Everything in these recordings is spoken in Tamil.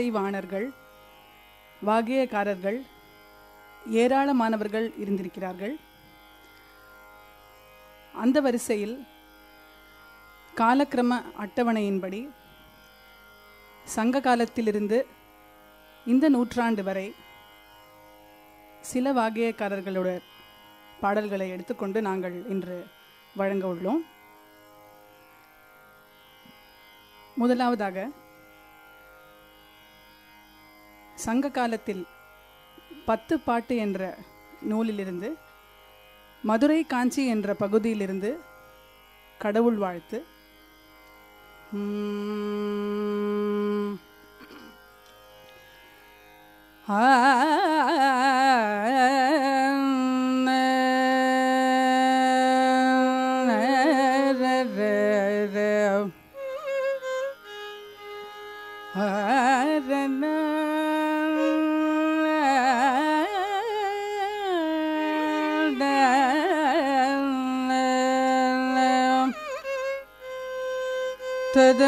இசைவாணர்கள் வாகேயக்காரர்கள் ஏராளமானவர்கள் இருந்திருக்கிறார்கள். அந்த வரிசையில் காலக்கிரம அட்டவணையின்படி சங்க காலத்திலிருந்து இந்த நூற்றாண்டு வரை சில வாகியக்காரர்களோட பாடல்களை எடுத்துக்கொண்டு நாங்கள் இன்று வழங்க உள்ளோம். முதலாவதாக சங்க காலத்தில் பத்து பாட்டு என்ற நூலிலிருந்து மதுரை காஞ்சி என்ற பகுதியிலிருந்து கடவுள் வாழ்த்து உம், ஆ,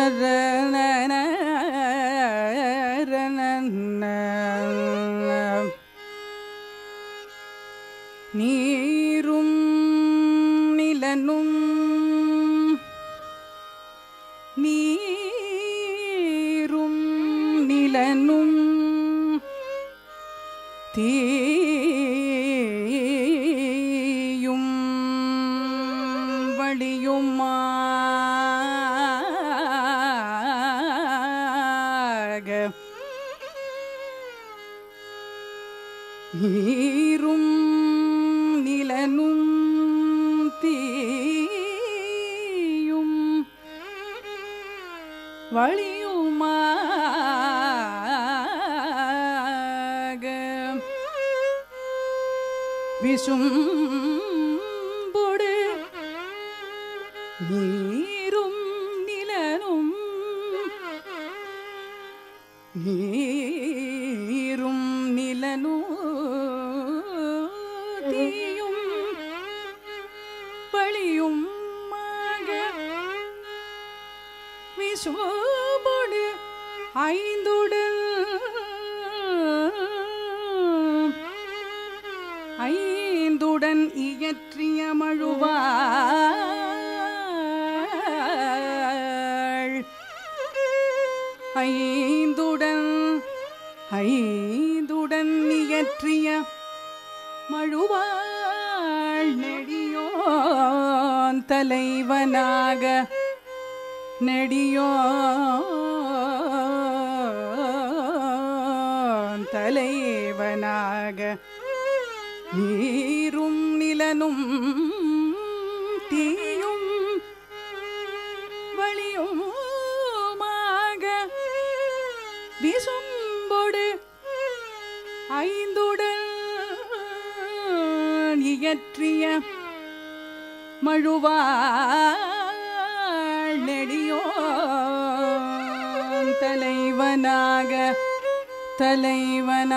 நீரும் மழுவாள் நெடியோன் தலைவனாக. நெடியோன் தலைவனாக. நீரும் நிலனும் இயற்றிய மழுவாள் தலைவனாக தலைவனாக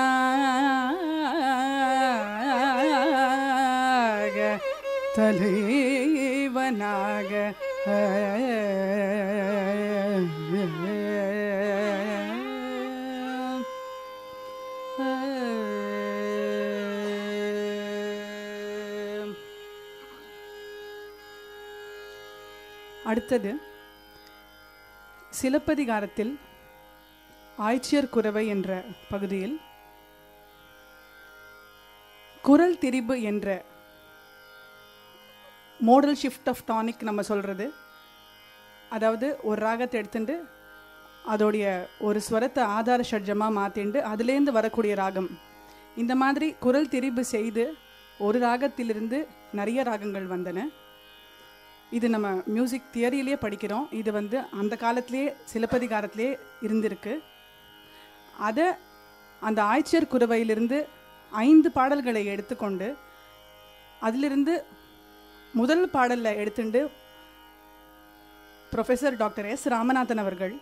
தலைவனாக அடுத்தது சிலப்பதிகாரத்தில் ஆய்ச்சியர் குறவை என்ற பகுதியில் குரல் திரிபு என்ற மோடல் ஷிஃப்ட் ஆஃப் டானிக் நம்ம சொல்கிறது அதாவது ஒரு ராகத்தை எடுத்துட்டு அதோடைய ஒரு ஸ்வரத்தை ஆதார ஷட்ஜமாக மாற்றிண்டு அதுலேருந்து வரக்கூடிய ராகம். இந்த மாதிரி குரல் திரிபு செய்து ஒரு ராகத்திலிருந்து நிறைய ராகங்கள் வந்தன. இது நம்ம மியூசிக் தியரியிலே படிக்கிறோம். இது வந்து அந்த காலத்திலேயே சிலப்பதிகாரத்திலே இருந்திருக்கு. அதை அந்த ஆய்ச்சியர் குறவையிலிருந்து ஐந்து பாடல்களை எடுத்துக்கொண்டு அதிலிருந்து முதல் பாடலில் எடுத்துண்டு ப்ரொஃபஸர் டாக்டர் எஸ் ராமநாதன் அவர்கள்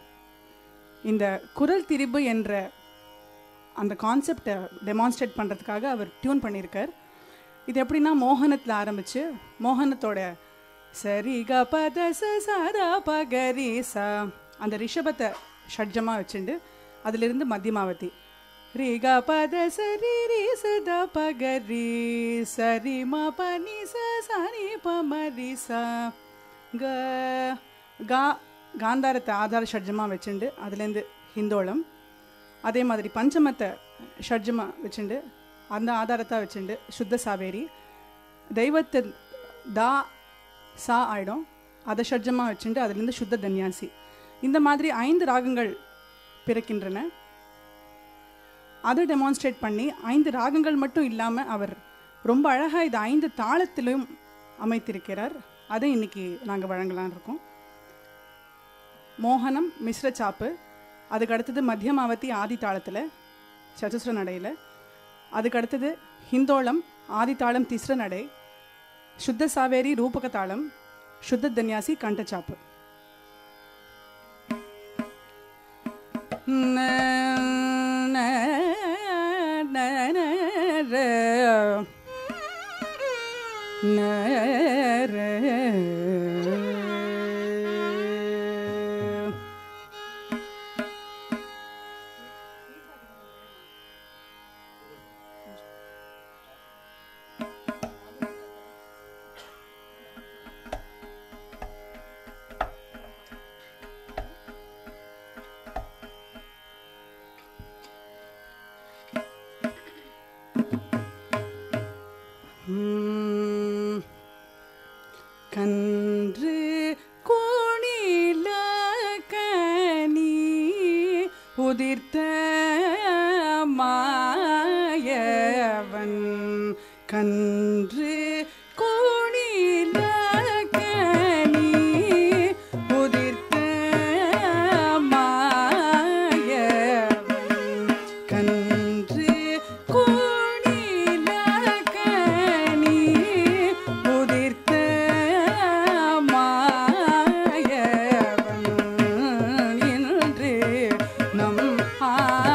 இந்த குரல் திரிபு என்ற அந்த கான்செப்டை டெமான்ஸ்ட்ரேட் பண்ணுறதுக்காக அவர் டியூன் பண்ணியிருக்கார். இது எப்படின்னா மோகனத்தில் ஆரம்பித்து மோகனத்தோட சரி க பத ச பகரி ச அந்த ரிஷபத்தை ஷட்ஜமாக வச்சுண்டு அதிலிருந்து மத்தியமாவதி ரீ பத சரி ரீ சத பகரி சரி ம பனி ச சரி ப ச க கா காந்தாரத்தை ஆதார ஷட்ஜமாக வச்சுண்டு அதுலேருந்து ஹிந்தோளம். அதே மாதிரி பஞ்சமத்தை ஷட்ஜமாக வச்சுண்டு அந்த ஆதாரத்தை வச்சுண்டு சுத்த சாவேரி. தெய்வத்தை தா சா ஆயிடும். அதை ஷட்ஜமாக வச்சுண்டு அதுலேருந்து சுத்த தன்யாசி. இந்த மாதிரி ஐந்து ராகங்கள் பிறக்கின்றன. அதை டெமான்ஸ்ட்ரேட் பண்ணி ஐந்து ராகங்கள் மட்டும் இல்லாமல் அவர் ரொம்ப அழகாக இது ஐந்து தாளத்திலும் அமைத்திருக்கிறார். அதை இன்னைக்கு நாங்கள் வழங்கலாம்னு இருக்கோம். மோகனம் மிஸ்ர சாப்பு. அதுக்கு அடுத்தது மத்தியமாவதி ஆதி தாளத்தில் சதுஸ்ர நடையில். அதுக்கு அடுத்தது ஹிந்தோளம் ஆதி தாளம் திஸ்ர நடை. சுத்த சாவேரி ரூபக தாளம் சுத்த தன்யாசி கண்டச்சாப்பு உம், high.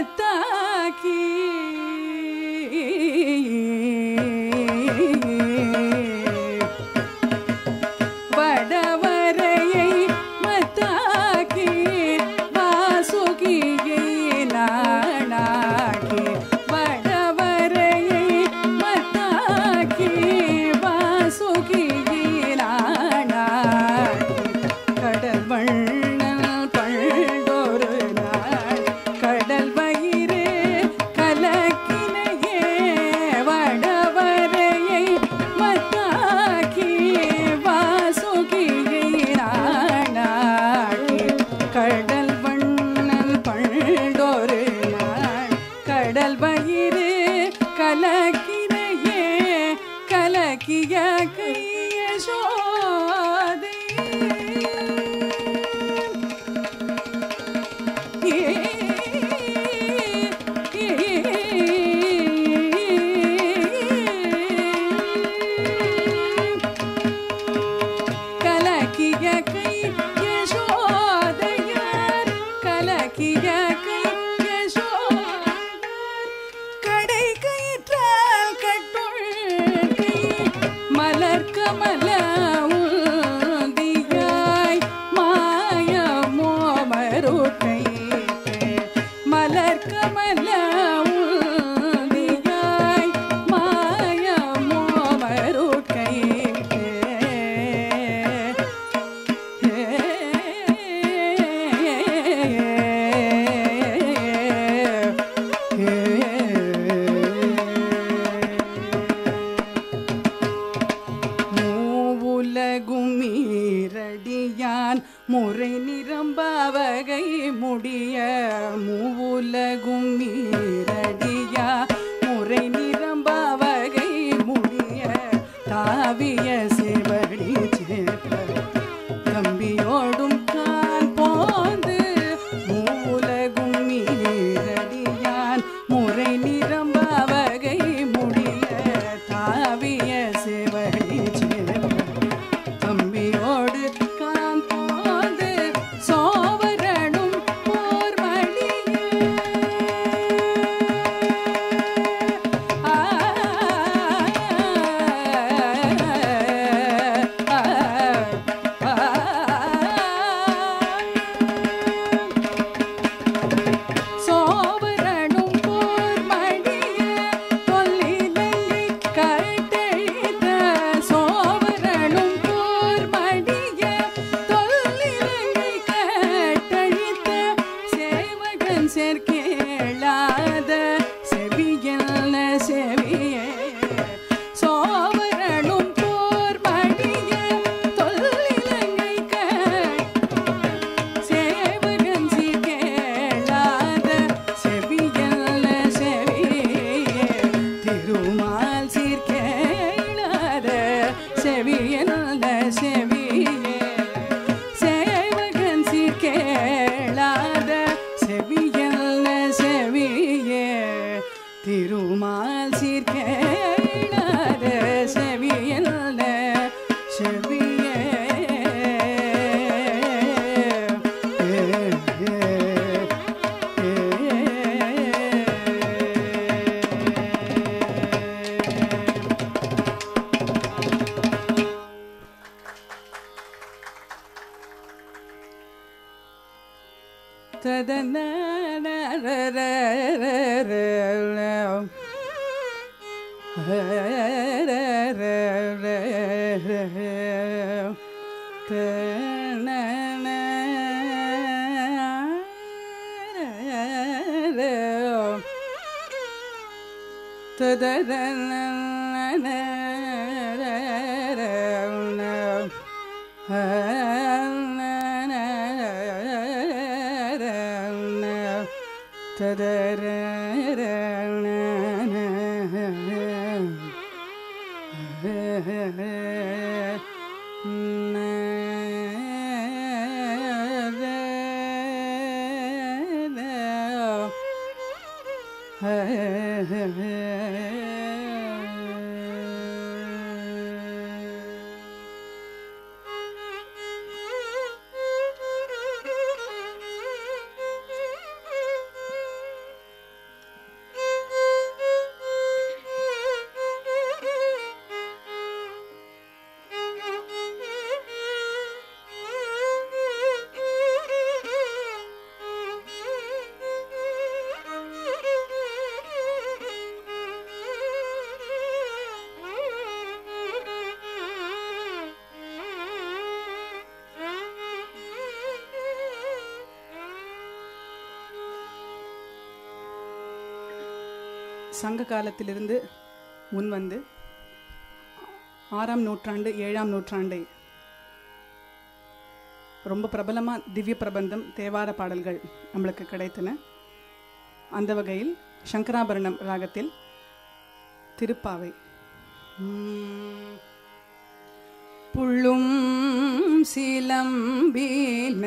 está. Yeah. காலத்திலிருந்து முன்வந்து ஆறாம் நூற்றாண்டு ஏழாம் நூற்றாண்டு ரொம்ப பிரபலமாக திவ்ய பிரபந்தம் தேவார பாடல்கள் நம்மளுக்கு கிடைத்தன. அந்த வகையில் சங்கராபரணம் ராகத்தில் திருப்பாவை. புள்ளும் சிலம்பீன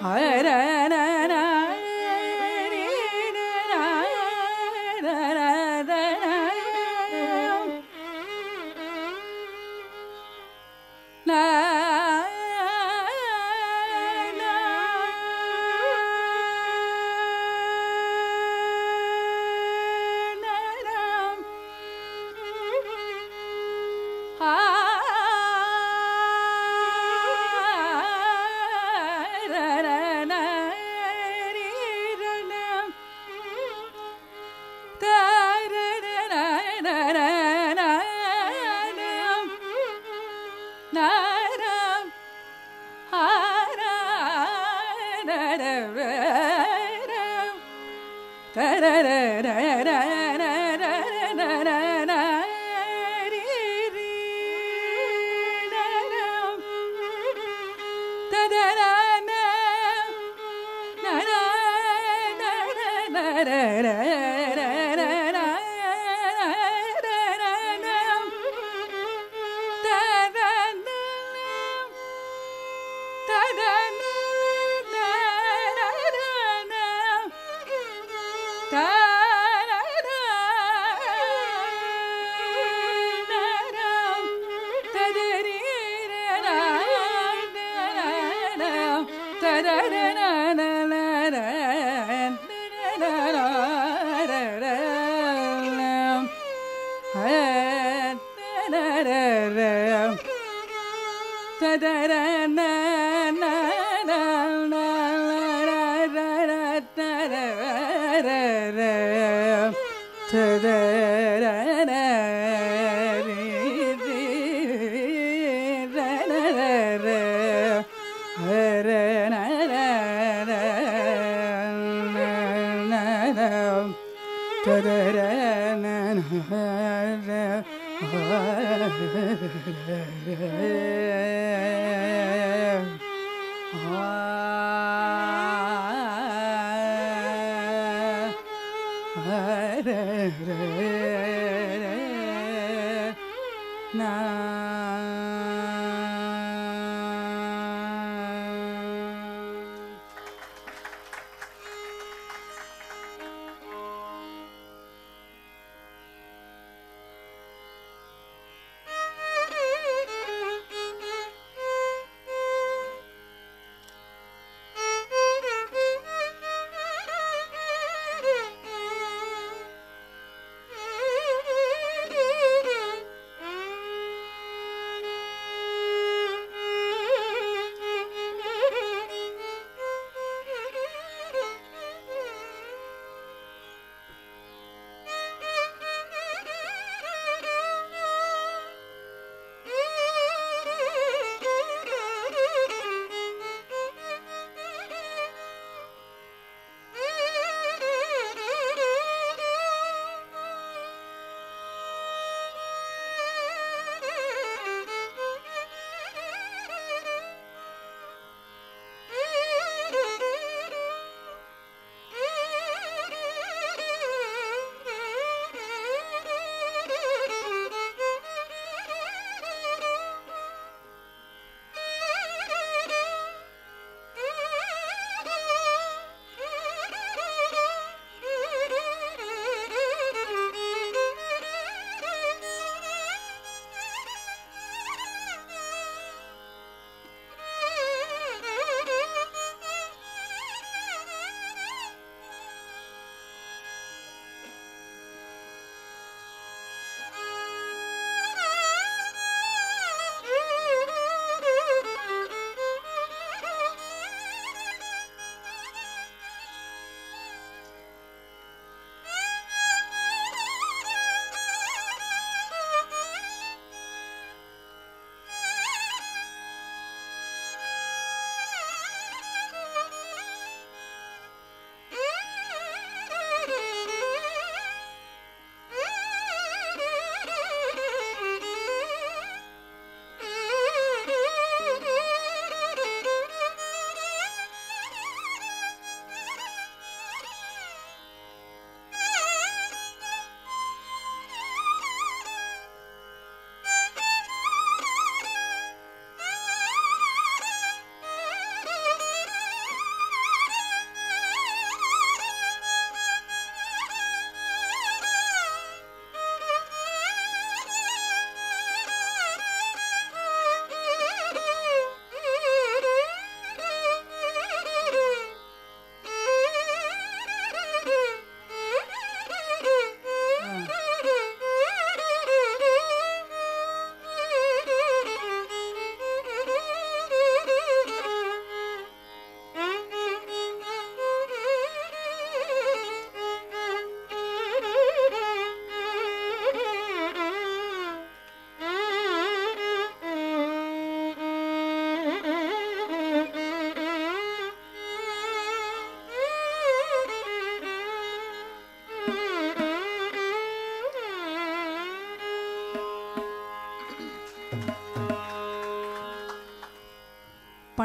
ra ra ra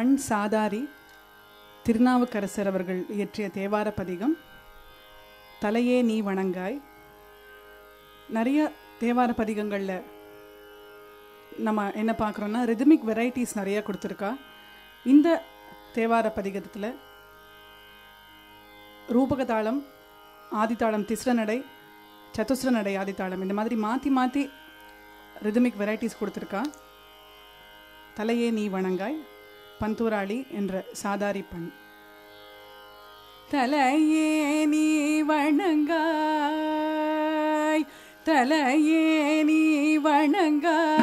மண் சாதாரி திருநாவுக்கரசர் அவர்கள் இயற்றிய தேவார பதிகம் தலையே நீ வணங்காய். நிறைய தேவார பதிகங்களில் நம்ம என்ன பார்க்குறோன்னா ரிதமிக் வெரைட்டிஸ் நிறைய கொடுத்துருக்கா. இந்த தேவார பதிகத்தில் ரூபகதாளம் ஆதித்தாளம் திஸ்ர நடை சதுஸ்ர நடை ஆதித்தாளம் இந்த மாதிரி மாற்றி மாற்றி ரிதமிக் வெரைட்டிஸ் கொடுத்துருக்கா. தலையே நீ வணங்காய். பந்தூராளி என்ற சாதாரி பெண். தலையே நீ வணங்காய் தலையே நீ வணங்காய்.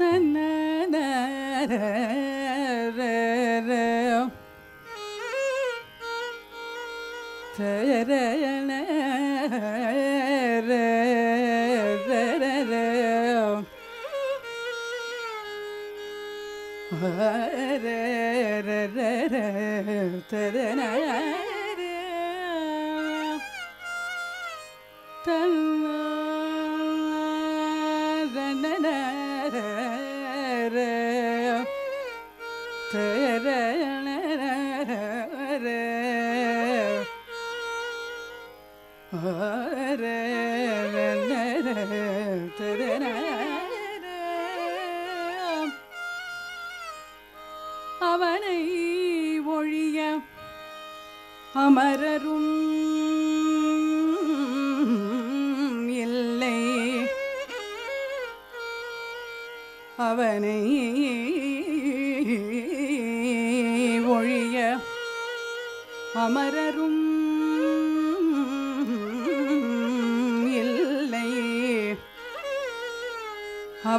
da da da da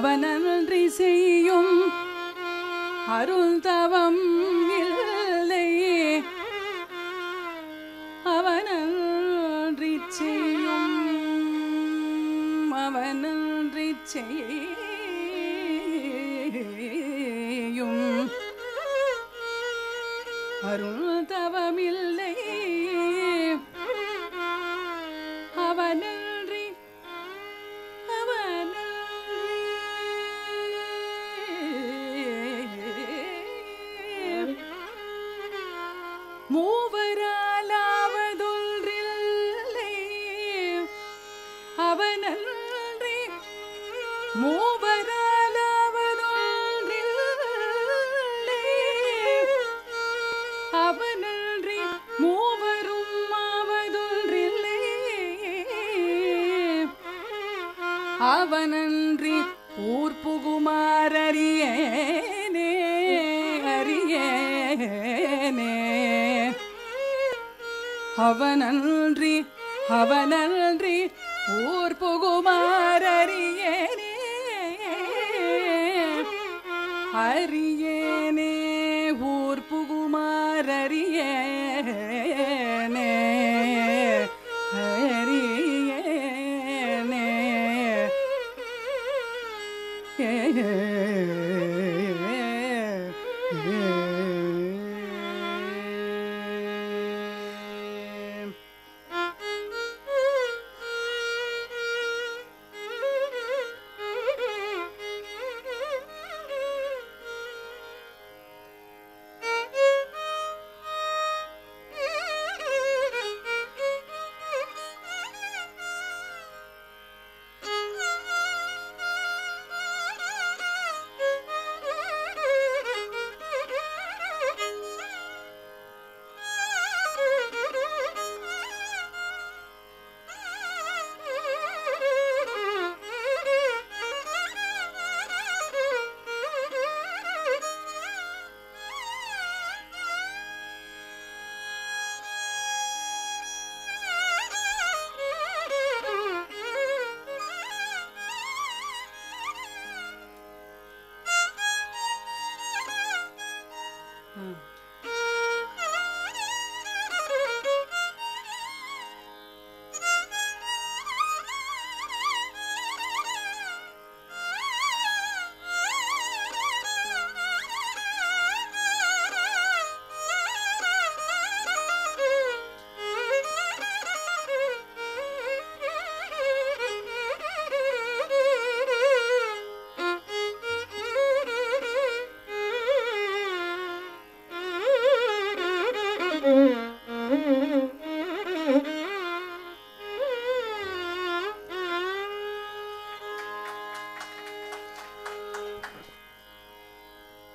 அவனன்றி செய்யும் அருள் தவம்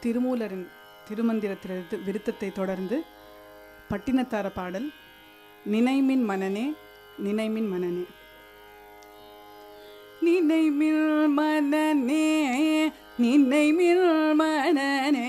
திருமூலரின் திருமந்திரத்திலிருந்து விருத்தத்தை தொடர்ந்து பட்டினத்தார பாடல் நினைமின் மனநே நினைமின் மனநே நினைமில் மனநே நினைமில் மனநே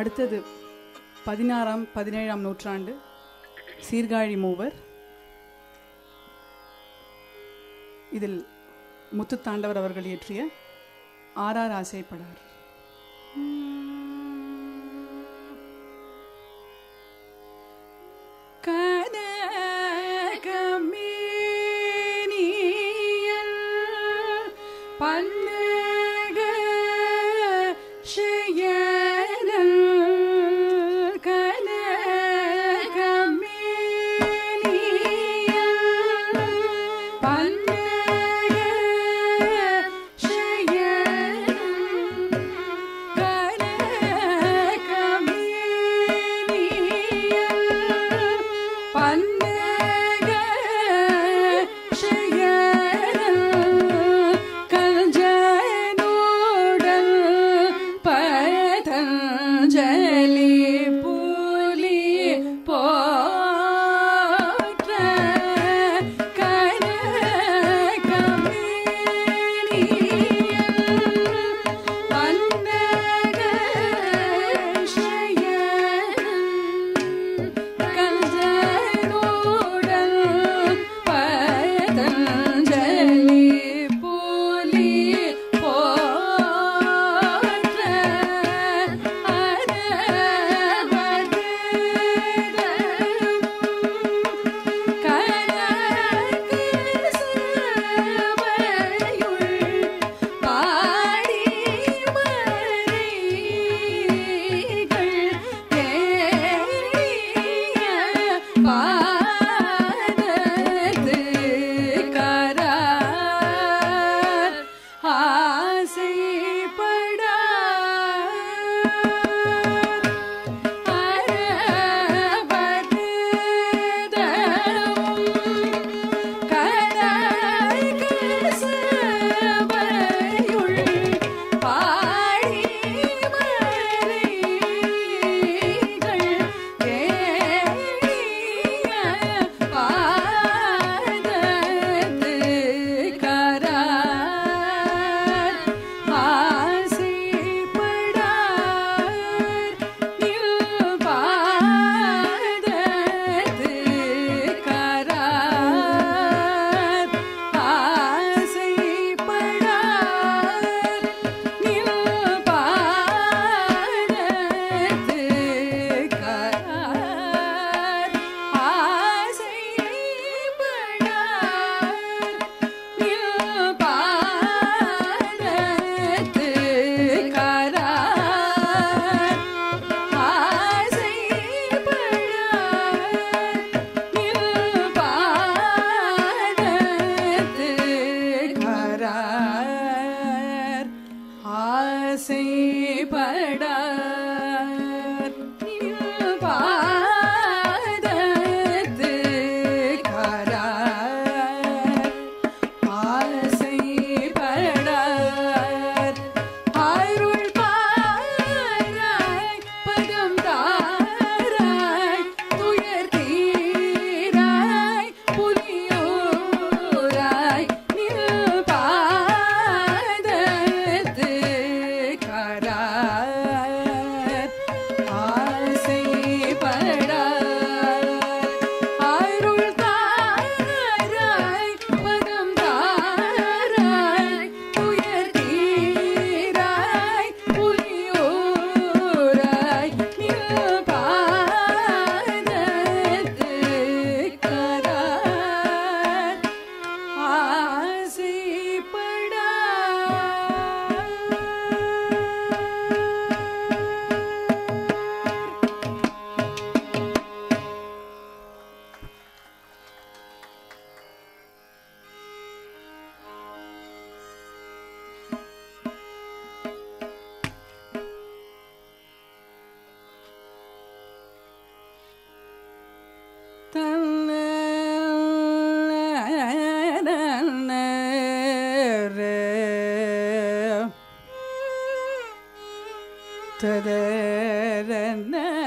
அடுத்தது பதினாறாம் பதினேழாம் நூற்றாண்டு சீர்காழி மூவர். இதில் முத்துத்தாண்டவர் அவர்கள் இயற்றிய ஆர் ஆர் ஆசைப்படார். Tererene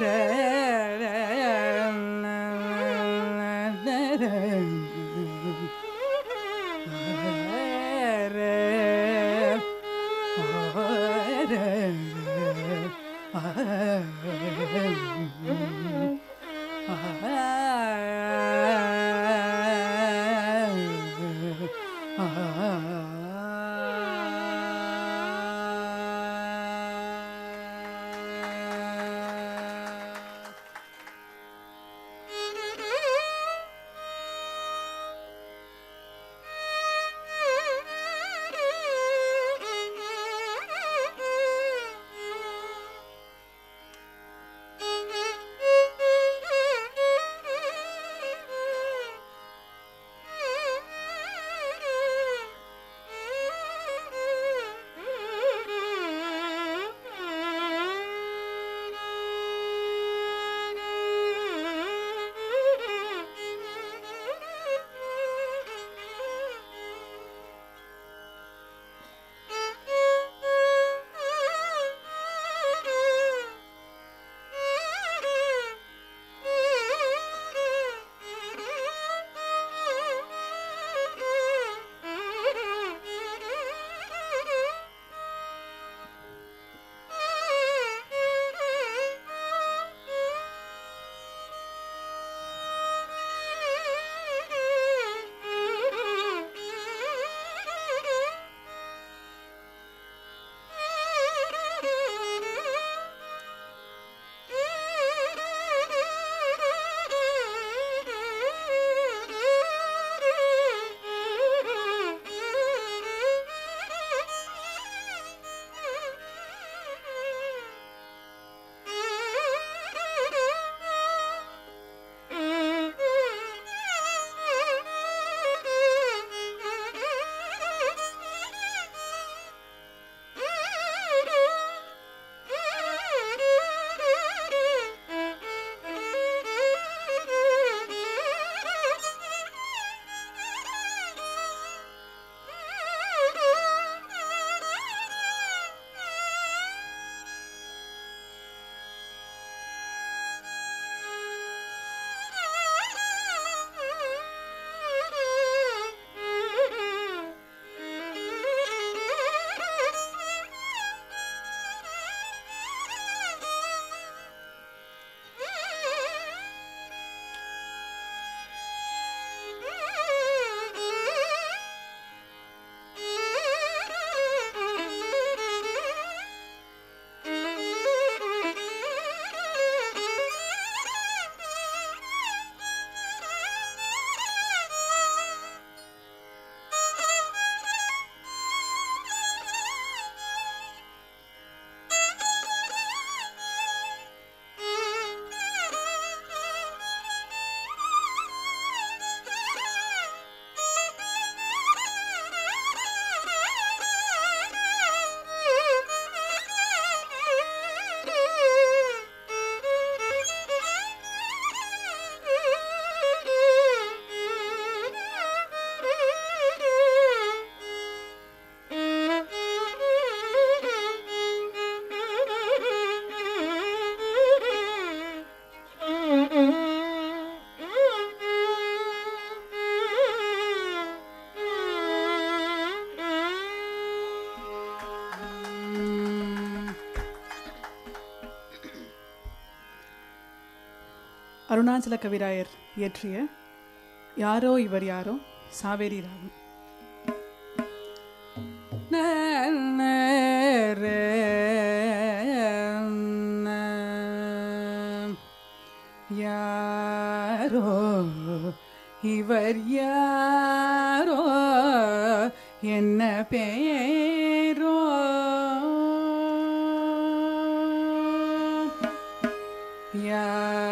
Tre அருணாச்சல கவிராயர் இயற்றிய யாரோ இவர் யாரோ சாவேரி ராகம். யாரோ இவர் யாரோ என்ன பெயரோ யார்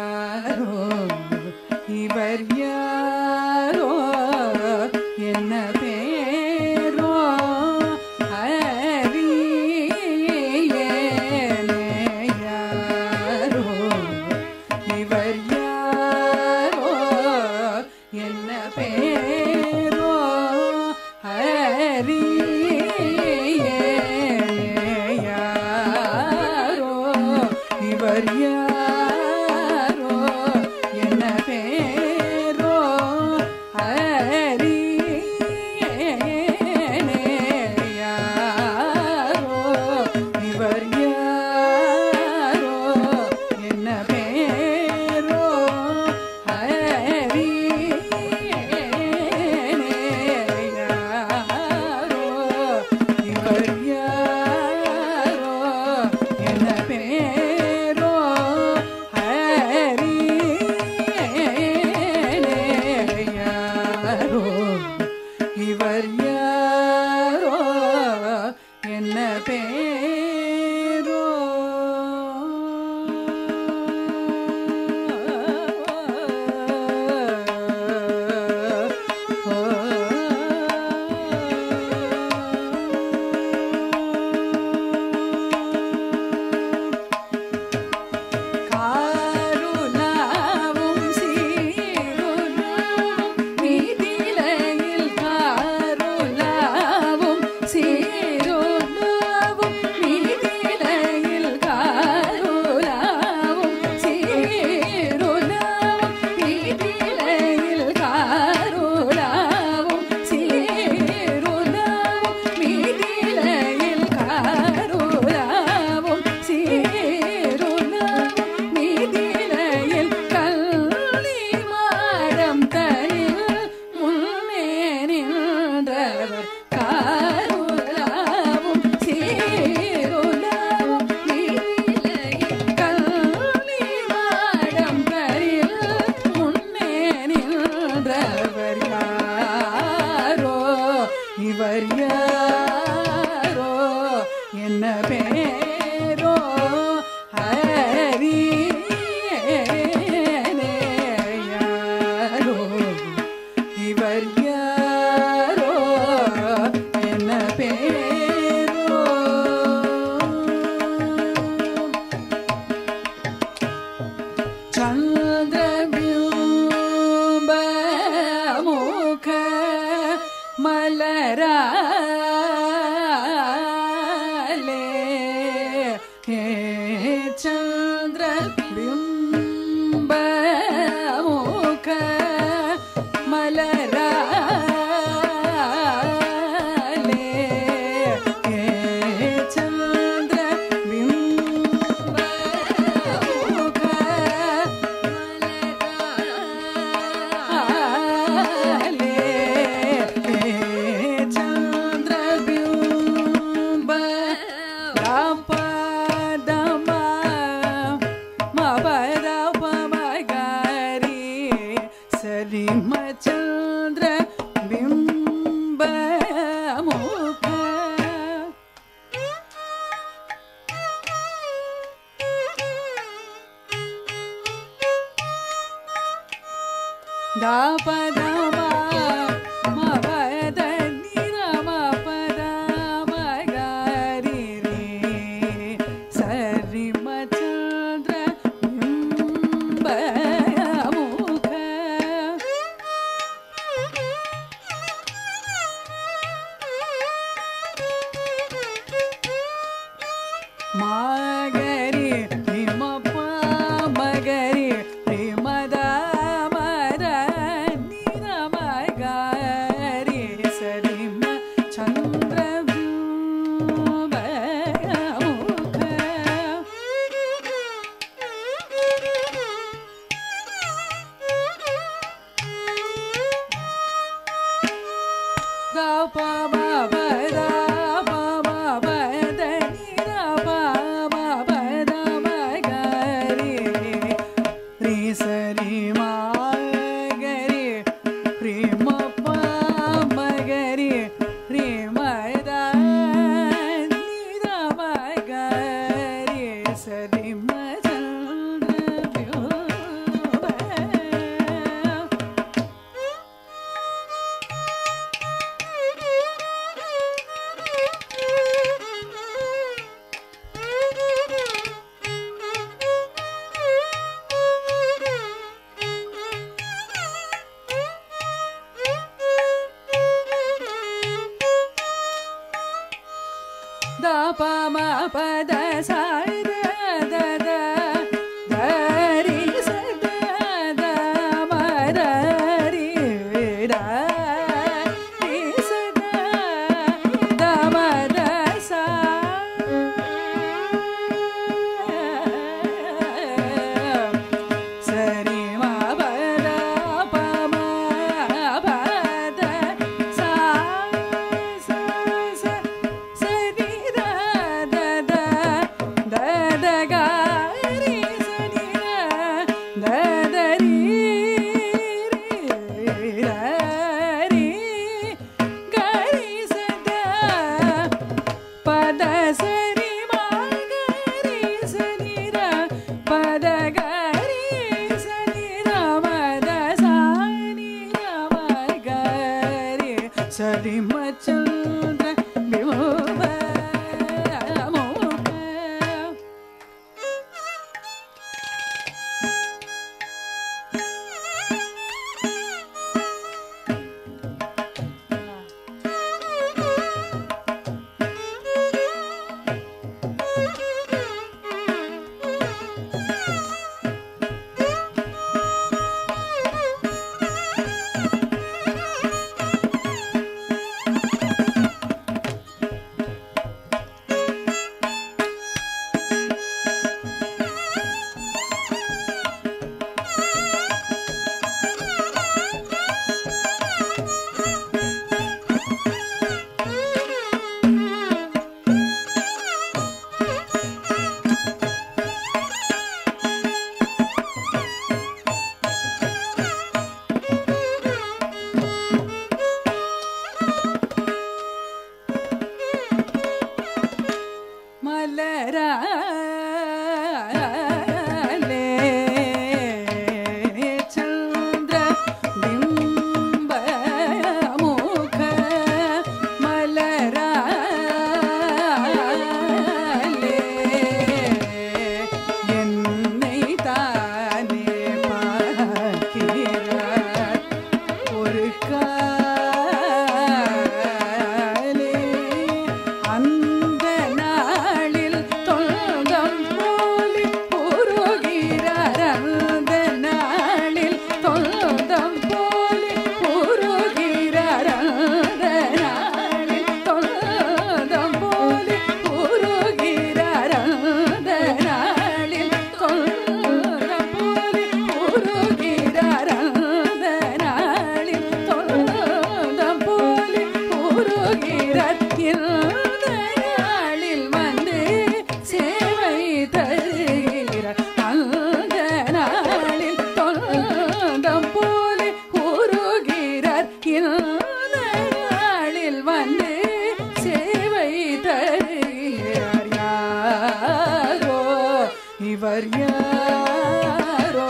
இவர் யாரோ?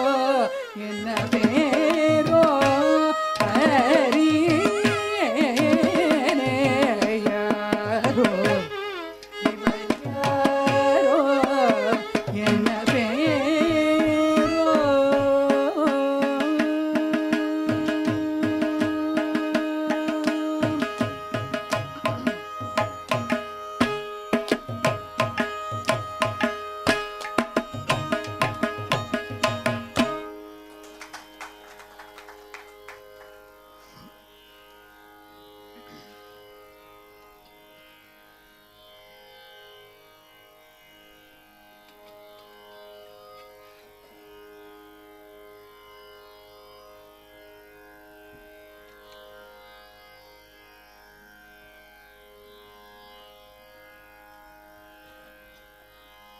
என்ன பேரோ? ஹரி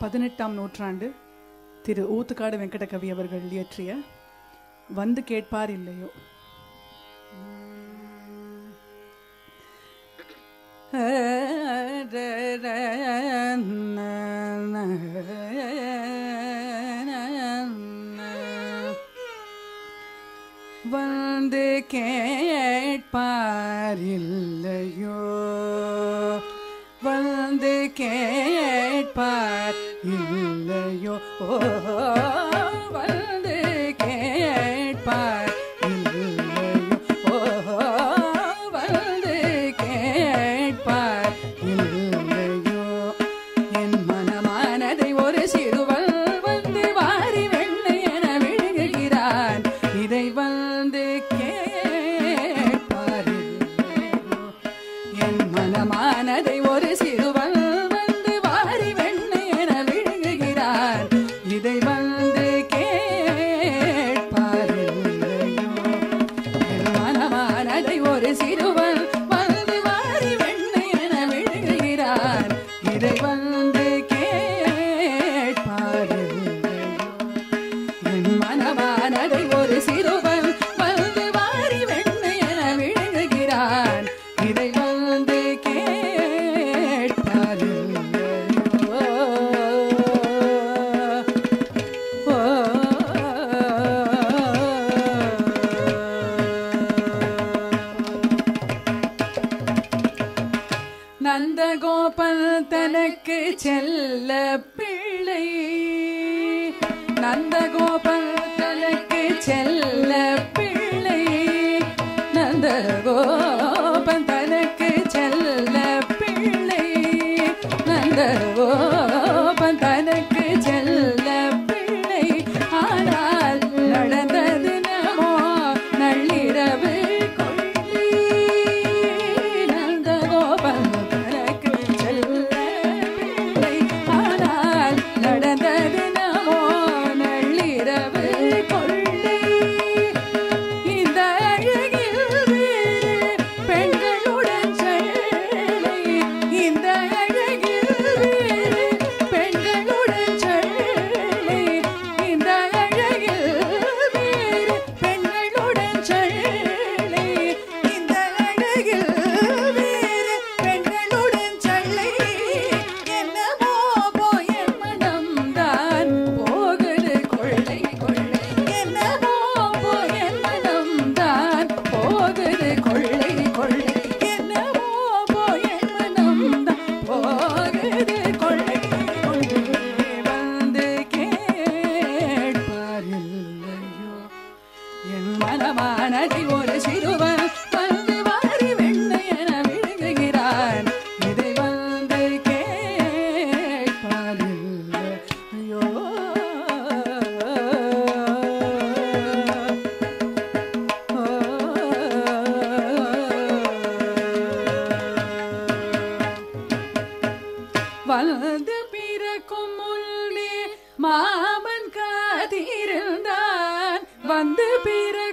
பதினெட்டாம் நூற்றாண்டு திரு ஊத்துக்காடு வெங்கடகவி அவர்கள் இயற்றிய வந்து கேட்பார் இல்லையோ வந்து கேட்பார் இல்லையோ வந்து கே You lay your. -hmm. வலது பிறக்கும் முன்னே மாமன் காத்திருந்தான். வந்து பிற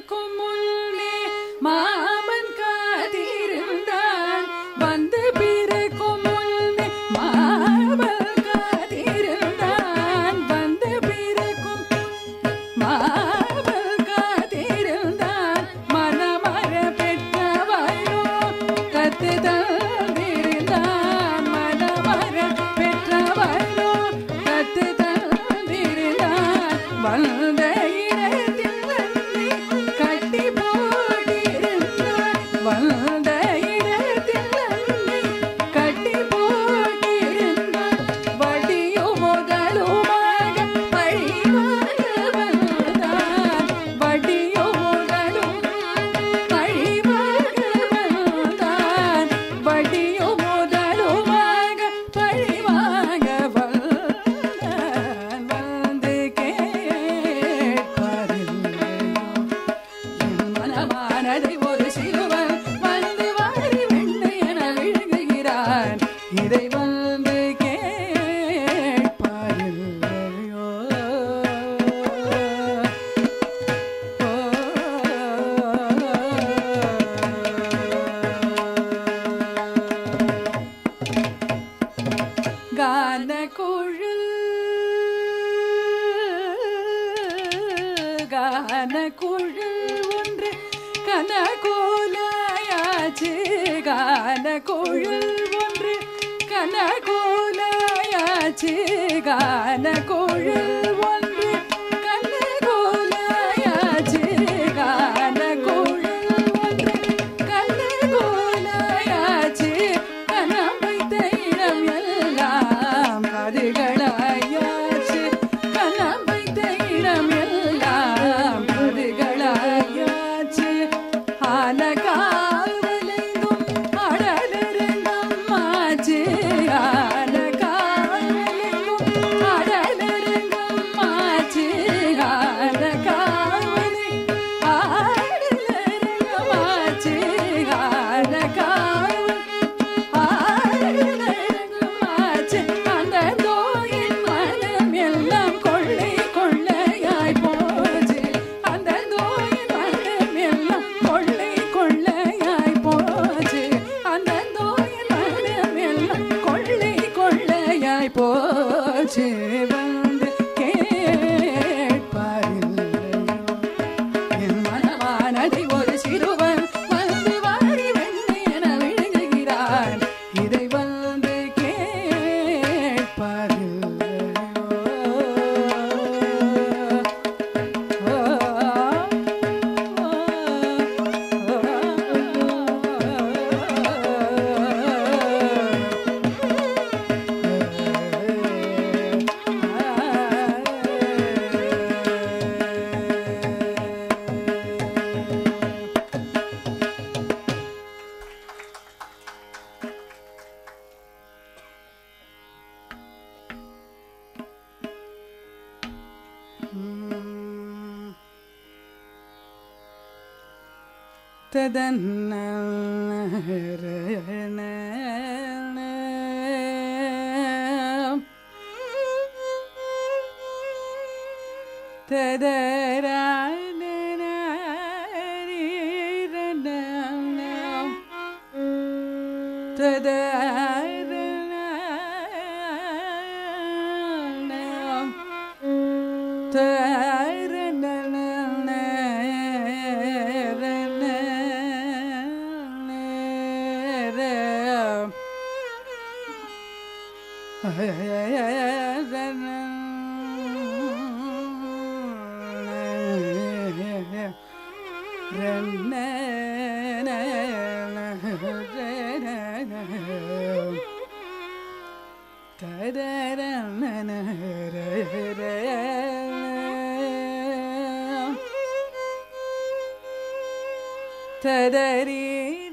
Tadari.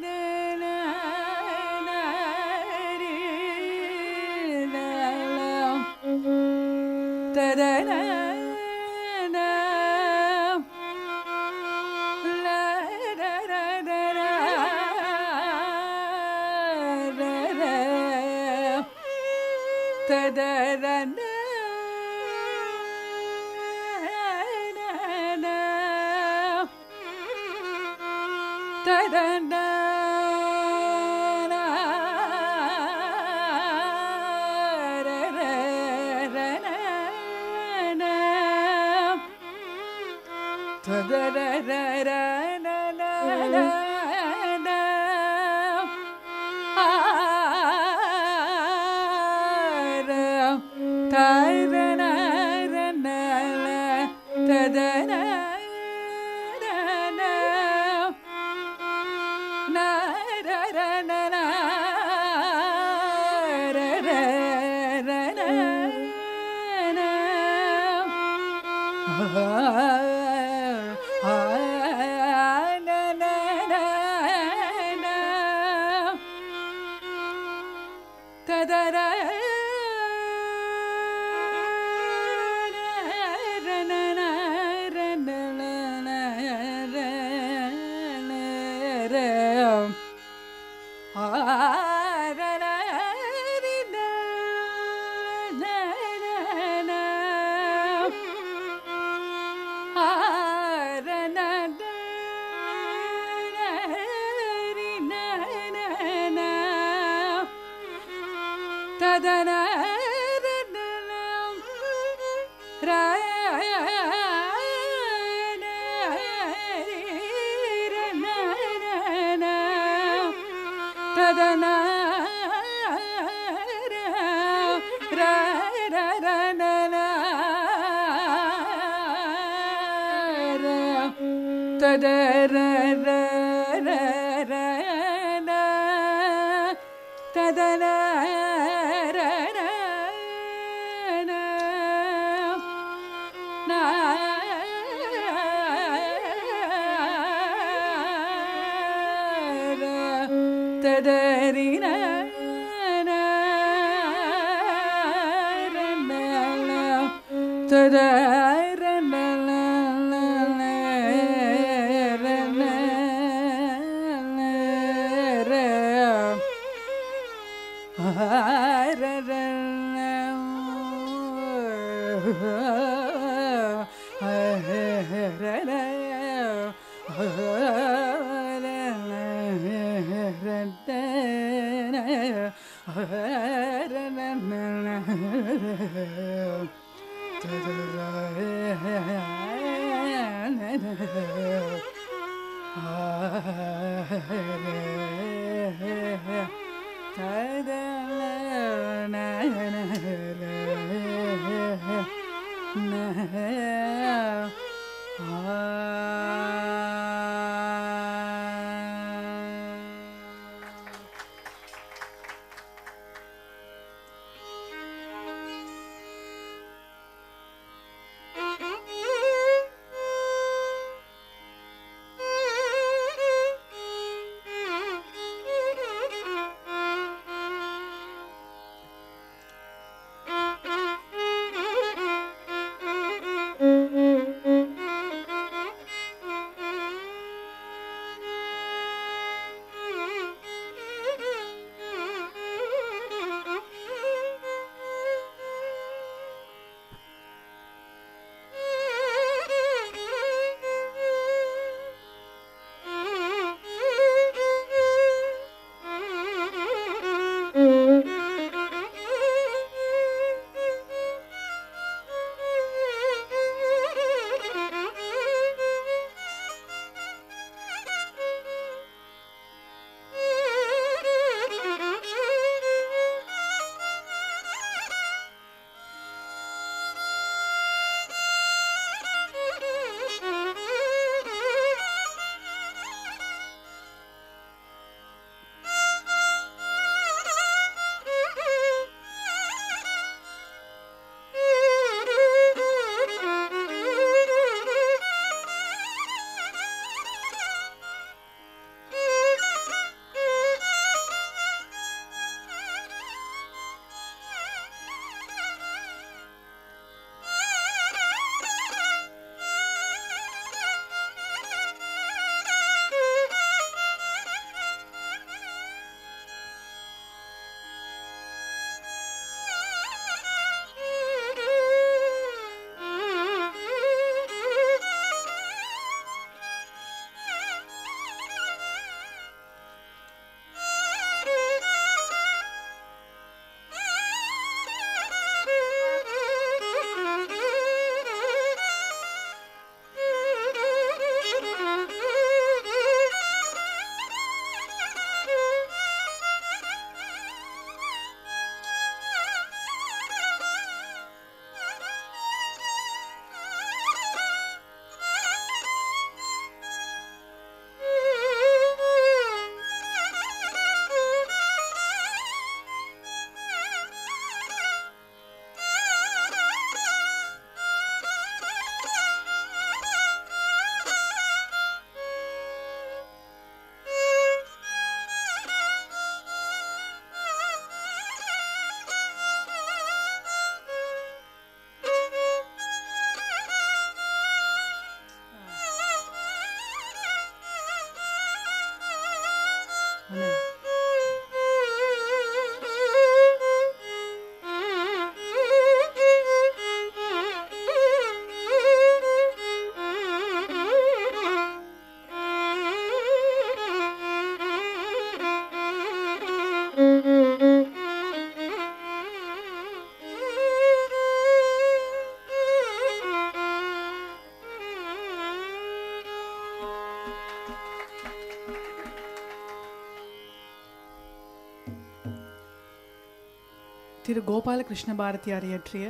திரு கோபாலகிருஷ்ண பாரதியார் இயற்றிய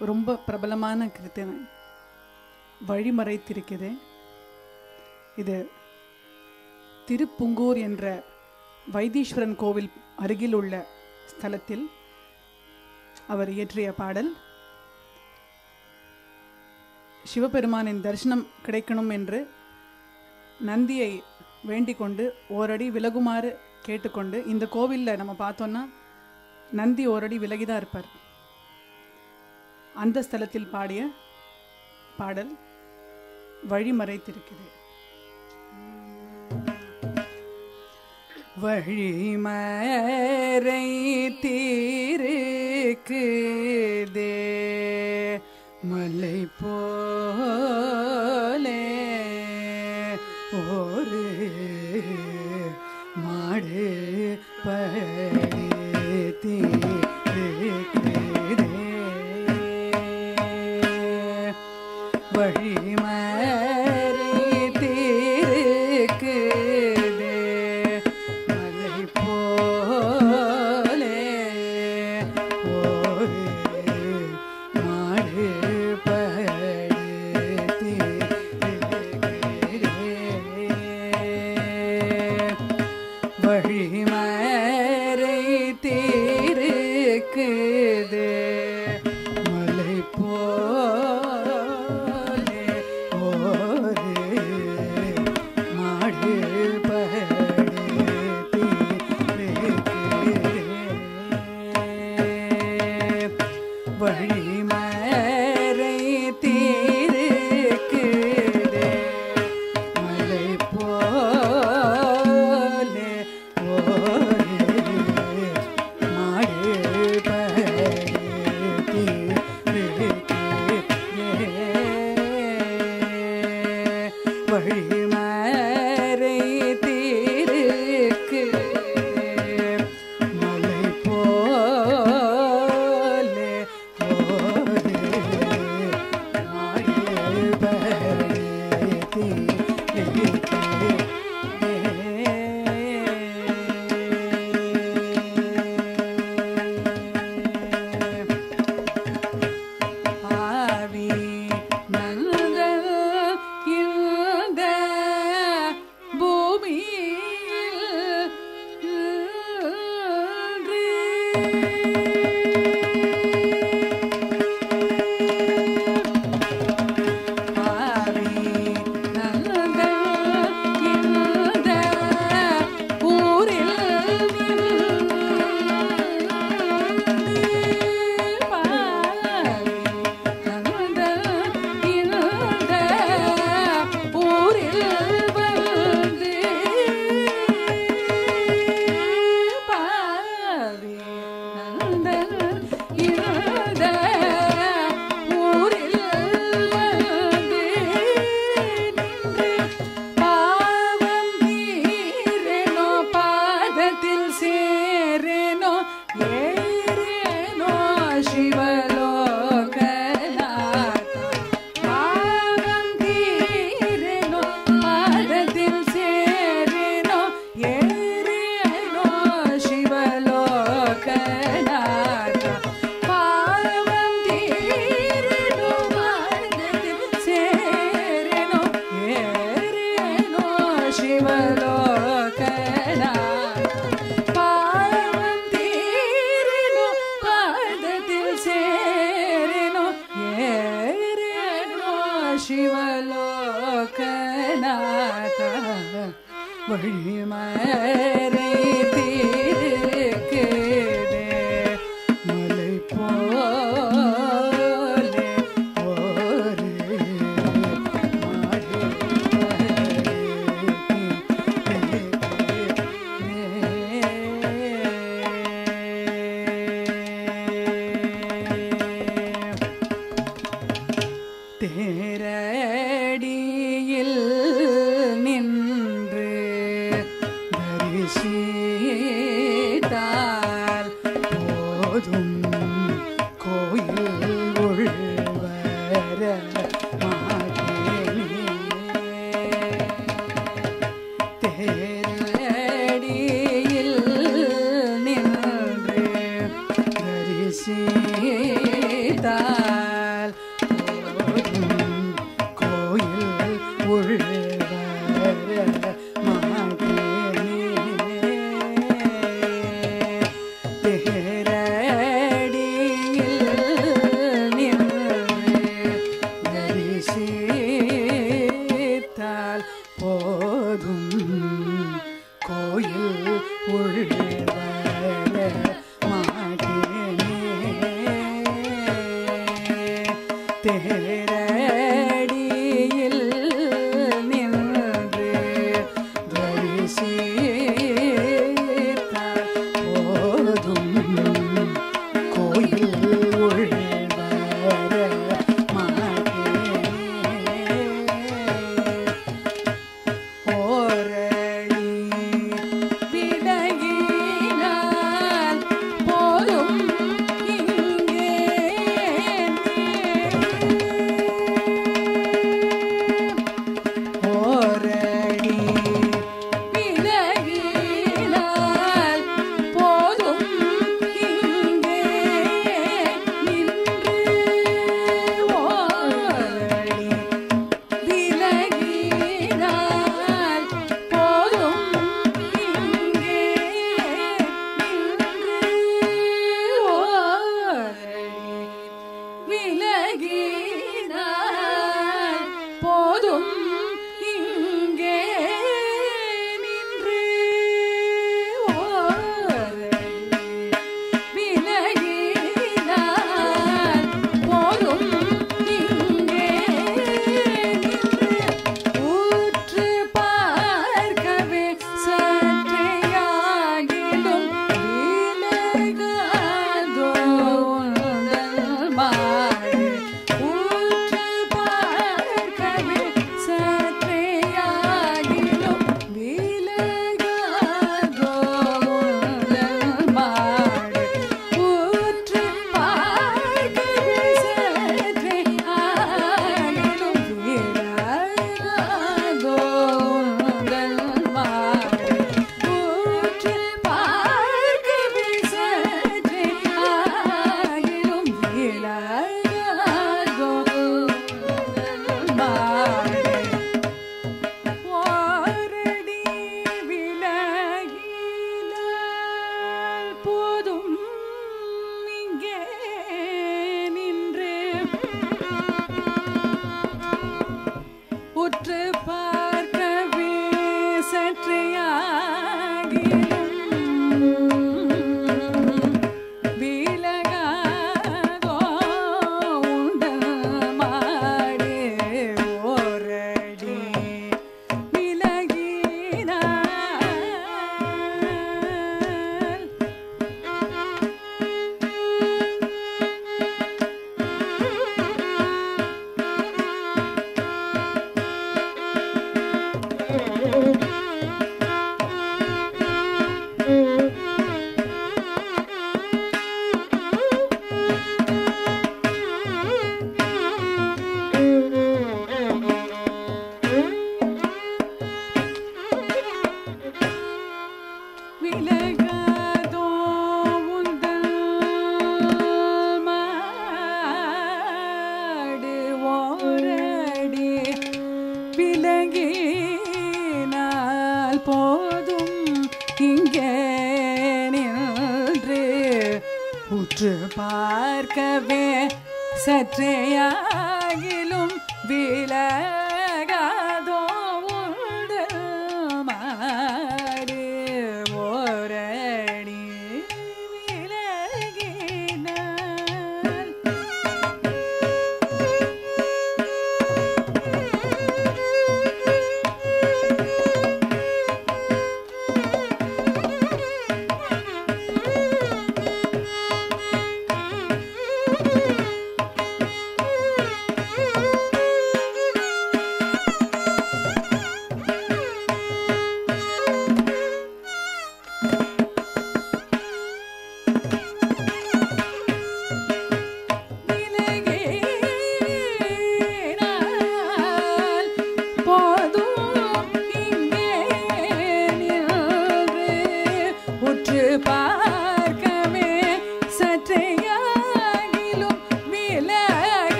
ரொம்ப பிரபலமான கிருத்தனை வழிமறைத்திருக்குது இது திருப்புங்கூர் என்ற வைத்தீஸ்வரன் கோவில் அருகில் உள்ள ஸ்தலத்தில் அவர் இயற்றிய பாடல் சிவபெருமானின் தரிசனம் கிடைக்கணும் என்று நந்தியை வேண்டிக் கொண்டு ஓரடி விலகுமாறு கேட்டுக்கொண்டு இந்த கோவிலில் நம்ம பார்த்தோன்னா நந்தி ஓரடி விலகிதான் இருப்பார். அந்த ஸ்தலத்தில் பாடிய பாடல் வழிமறைத்திருக்கிறது வழிமறை தீருக்குதே மலை வழிமறை தீருக்குது